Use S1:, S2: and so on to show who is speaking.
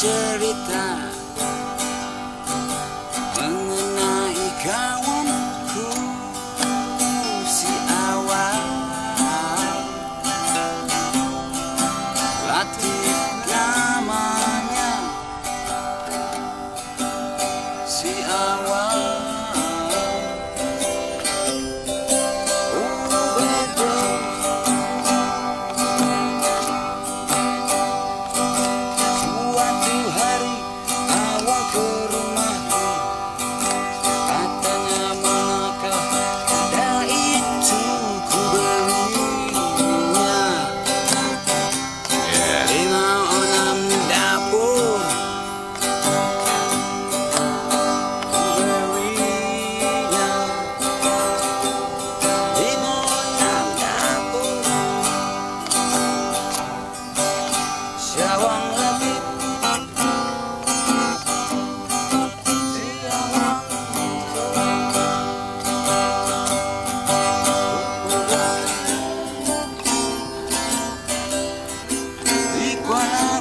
S1: cerita mengenai kawanku si awal. Latih namanya si awal.